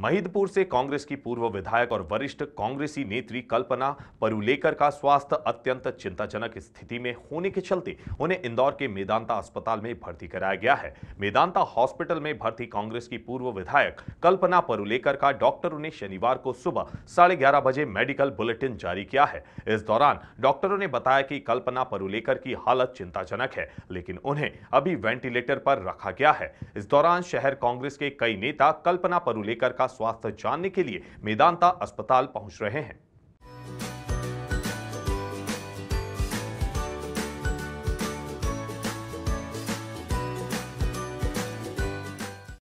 महिदपुर से कांग्रेस की पूर्व विधायक और वरिष्ठ कांग्रेसी नेत्री कल्पना परुलेकर का स्वास्थ्य अत्यंत चिंताजनक स्थिति में होने के चलते उन्हें इंदौर के मेदांता अस्पताल में भर्ती कराया गया है। मेदांता हॉस्पिटल में भर्ती कांग्रेस की पूर्व विधायक कल्पना परुलेकर का डॉक्टरों ने शनिवार को सुबह साढ़े ग्यारह बजे मेडिकल बुलेटिन जारी किया है। इस दौरान डॉक्टरों ने बताया कि कल्पना परुलेकर की हालत चिंताजनक है, लेकिन उन्हें अभी वेंटिलेटर पर रखा गया है। इस दौरान शहर कांग्रेस के कई नेता कल्पना परुलेकर का स्वास्थ्य जानने के लिए मेदांता अस्पताल पहुँच रहे हैं।